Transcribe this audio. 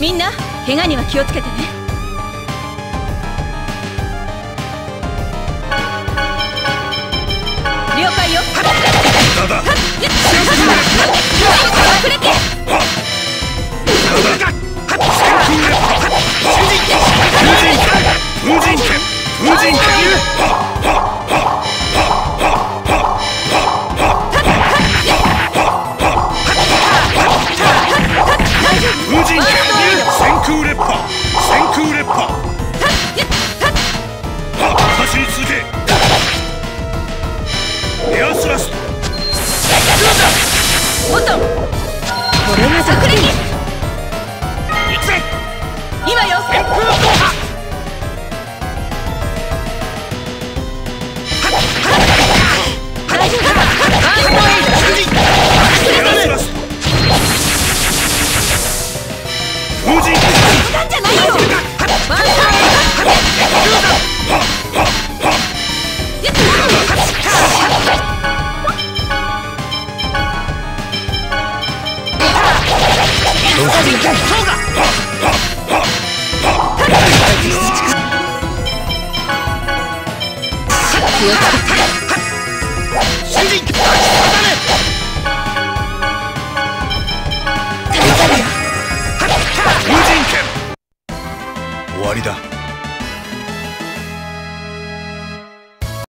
みんな怪我には気をつけてね。今よ終わりだ。